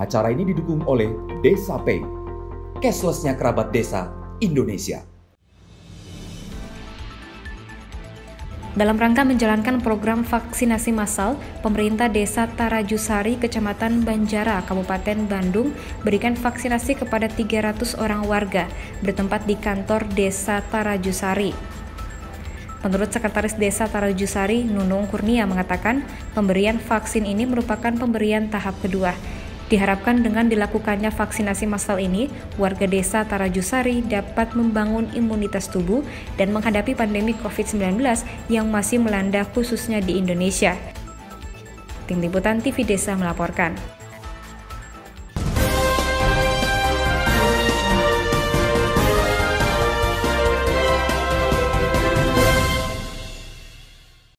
Acara ini didukung oleh Desa Pay, cashlessnya kerabat desa Indonesia. Dalam rangka menjalankan program vaksinasi massal, pemerintah Desa Tarajusari, Kecamatan Banjara, Kabupaten Bandung, berikan vaksinasi kepada 300 orang warga bertempat di kantor Desa Tarajusari. Menurut Sekretaris Desa Tarajusari, Nunung Kurnia mengatakan, pemberian vaksin ini merupakan pemberian tahap kedua, Diharapkan dengan dilakukannya vaksinasi massal ini, warga desa Tarajusari dapat membangun imunitas tubuh dan menghadapi pandemi COVID-19 yang masih melanda khususnya di Indonesia. Tim Liputan TV Desa melaporkan.